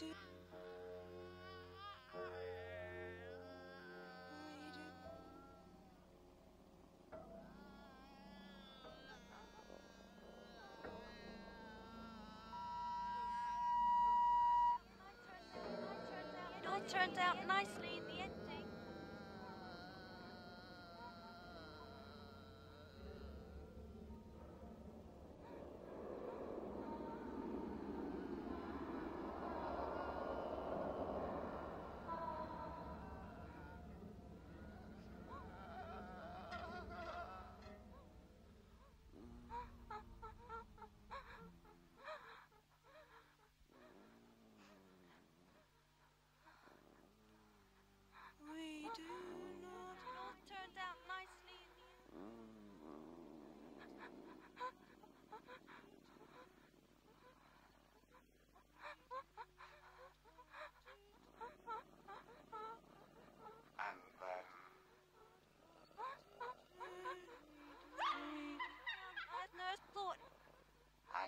do. turned out nicely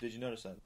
Did you notice that?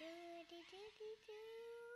Wow.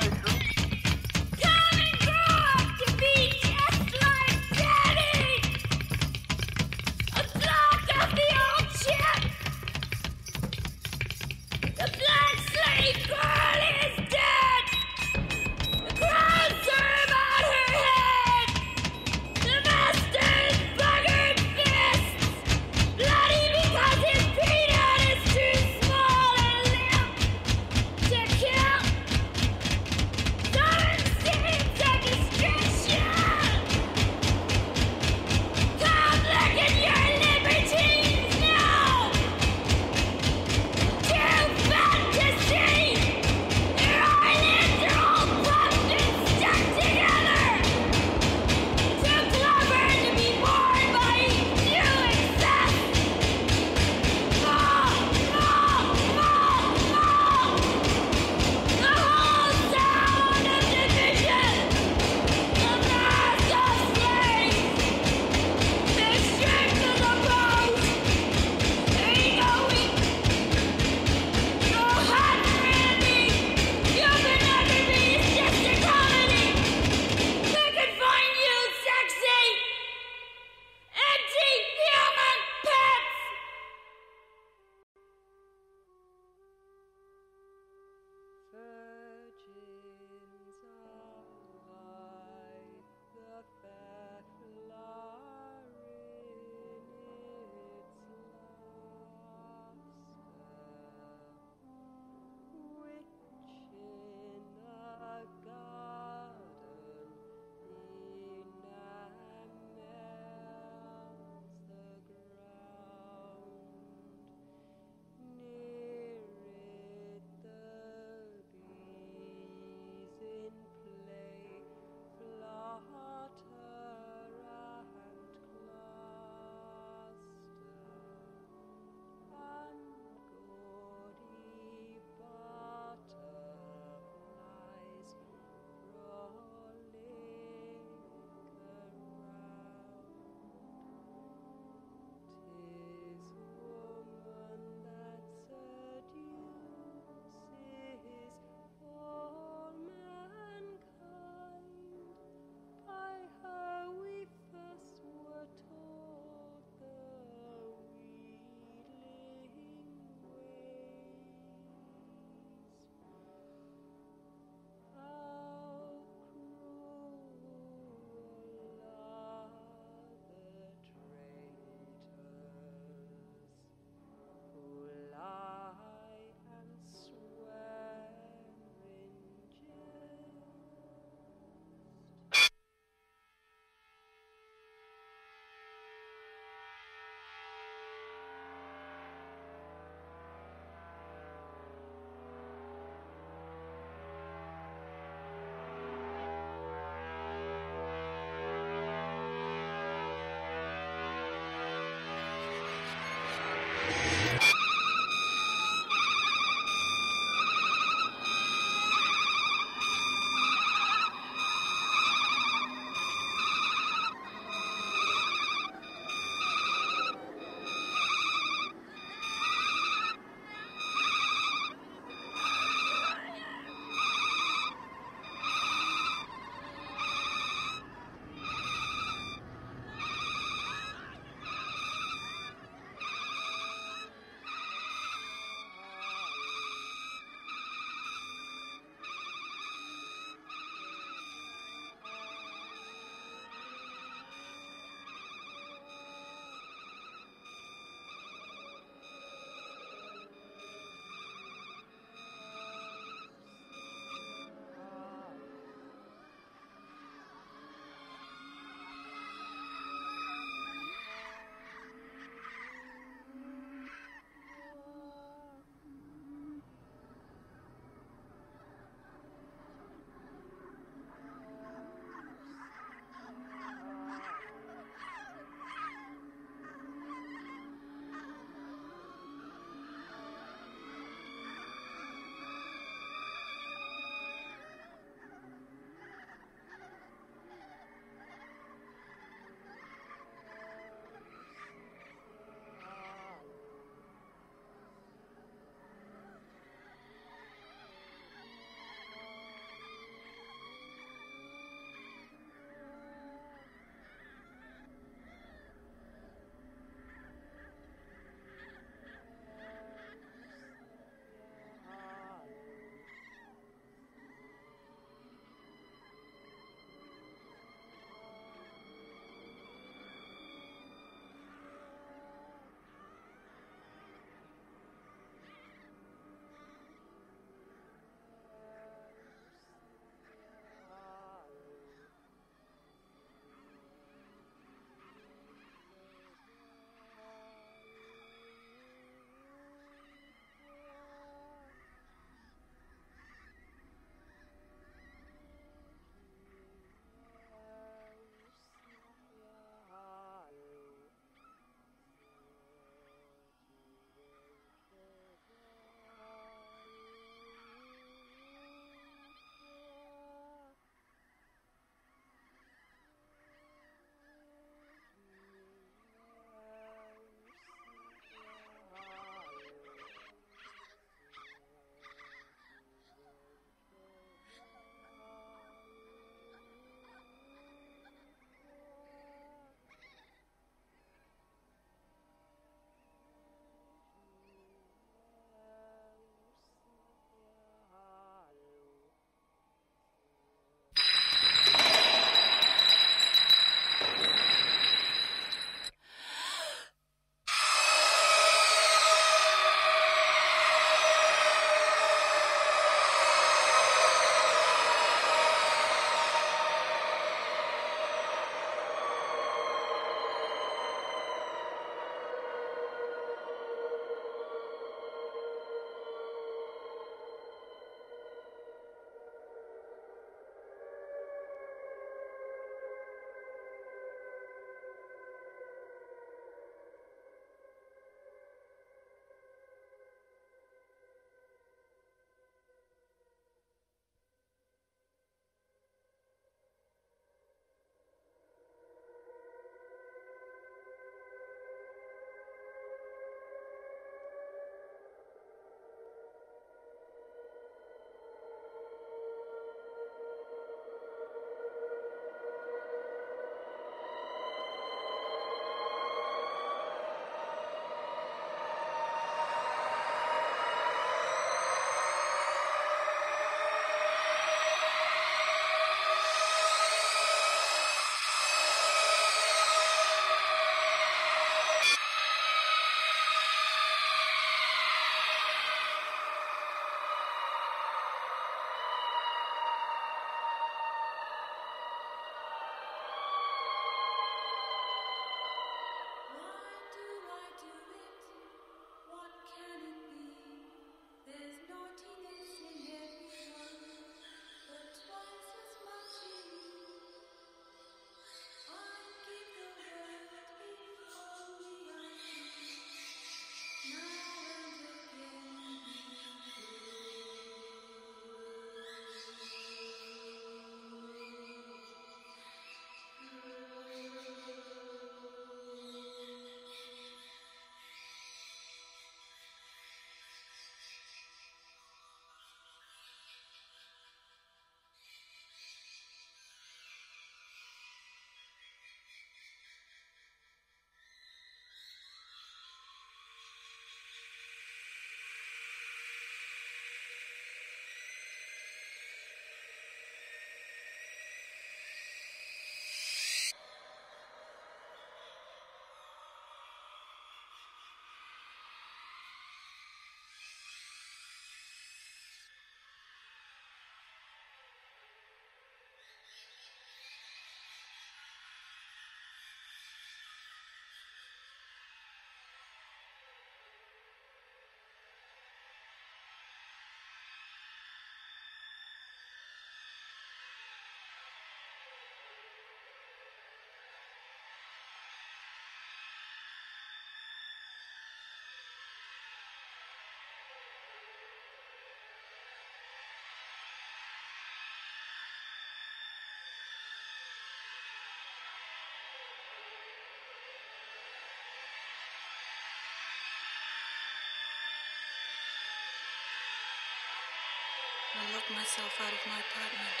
Locked myself out of my apartment.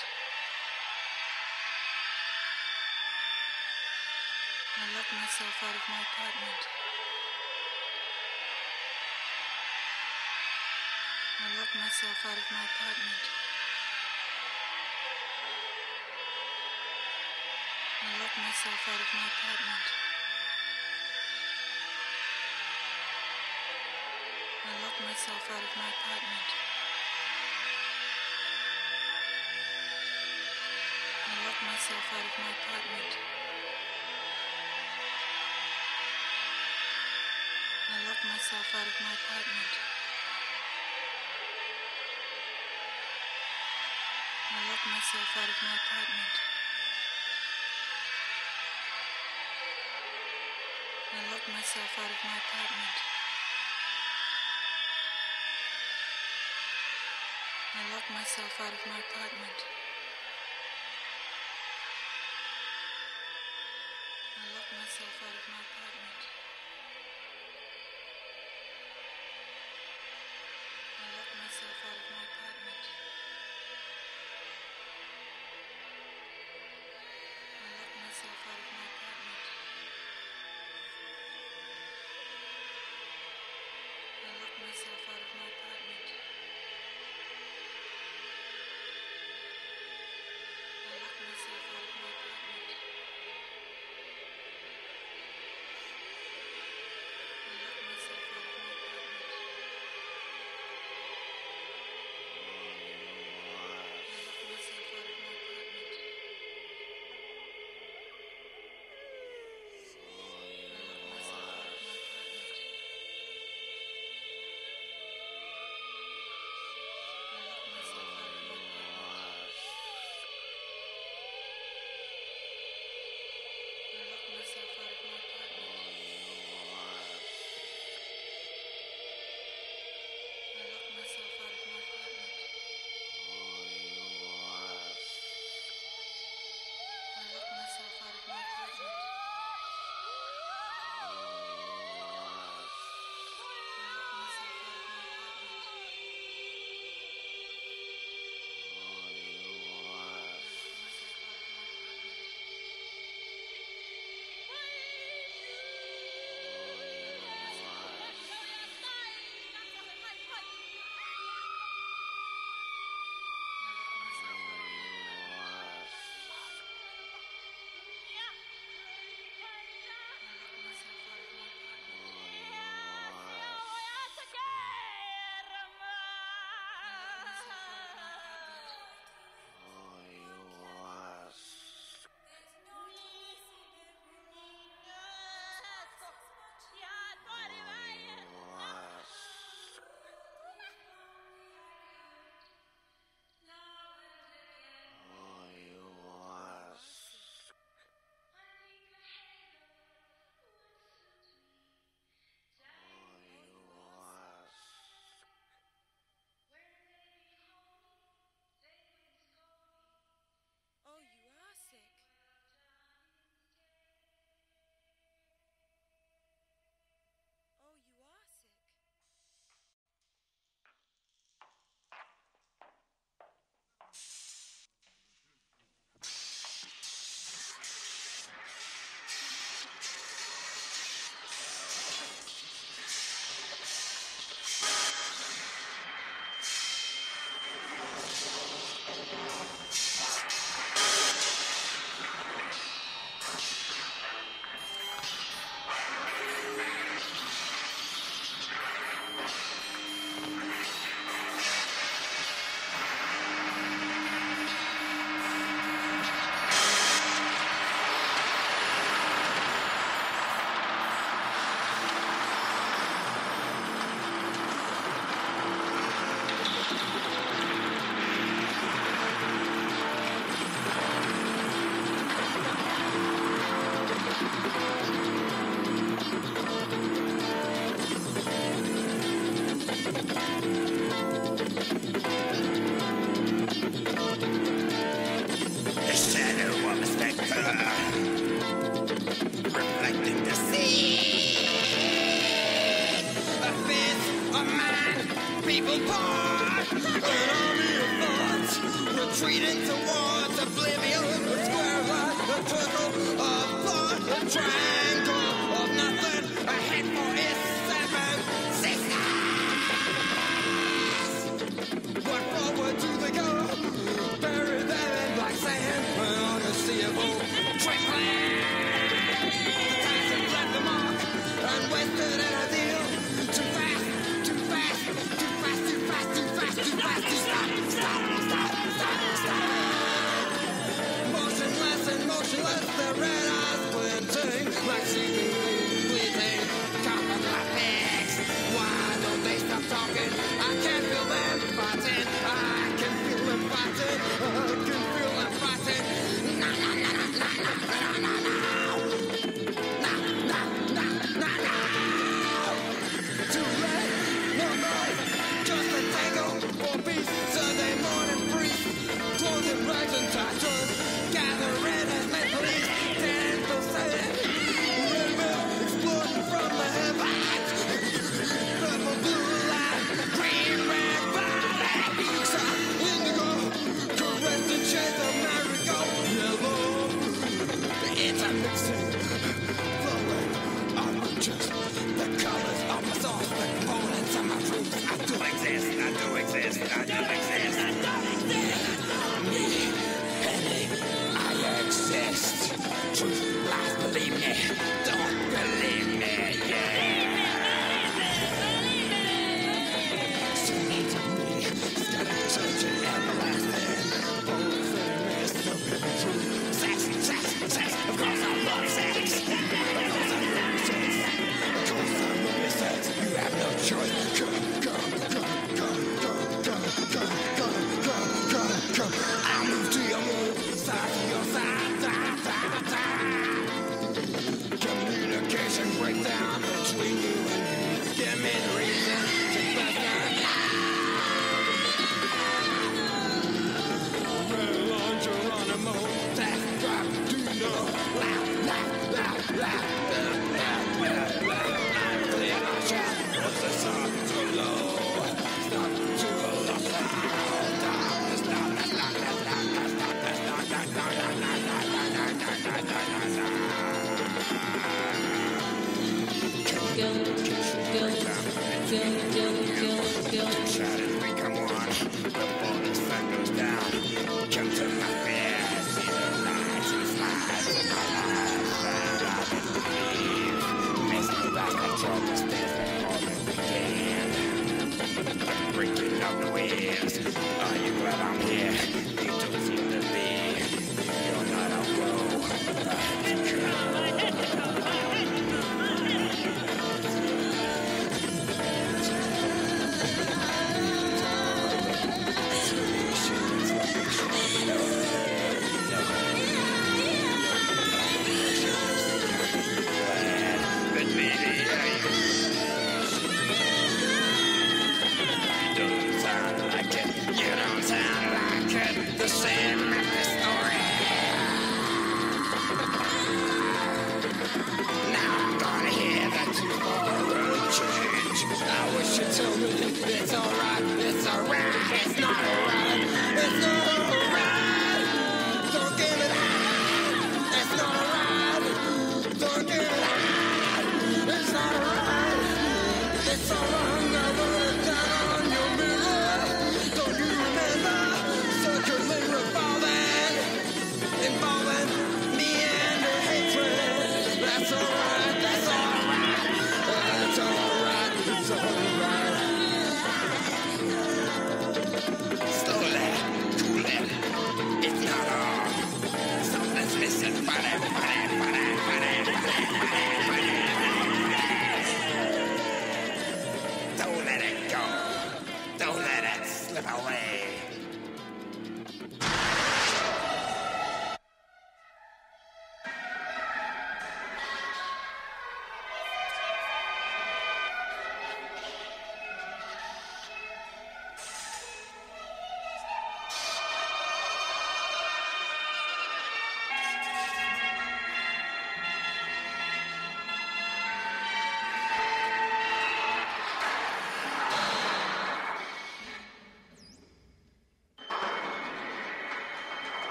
I locked myself out of my apartment. I locked myself out of my apartment. I locked myself out of my apartment. I locked myself out of my apartment. Myself out of my apartment. I locked myself out of my apartment. I locked myself out of my apartment. I locked myself out of my apartment. I locked myself out of my apartment. Myself out of my apartment.